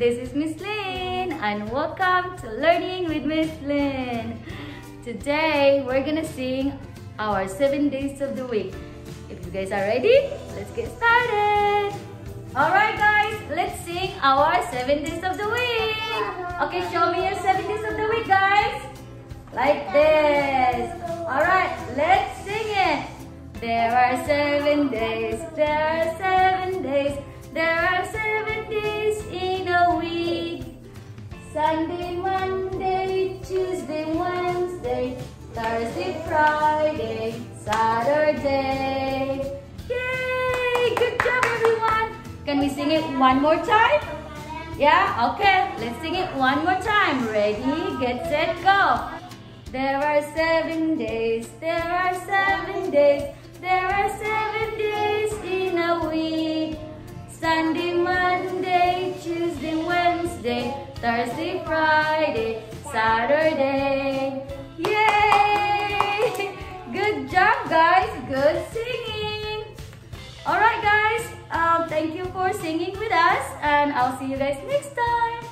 This is Miss Lyn and welcome to Learning with Miss Lyn. Today we're gonna sing our seven days of the week. If you guys are ready, let's get started. Alright guys, let's sing our seven days of the week. Okay, show me your seven days of the week guys. Like this. Alright, let's sing it. There are seven days, there are seven days, there are seven days in. Sunday, Monday, Tuesday, Wednesday, Thursday, Friday, Saturday. Yay! Good job everyone! Can we sing it one more time? Yeah? Okay, let's sing it one more time. Ready, get set, go! There are seven days, there are seven days, there are seven days in a week. Sunday, Monday, Thursday, Friday, Saturday. Yay! Good job, guys. Good singing. Alright, guys. Um, thank you for singing with us. And I'll see you guys next time.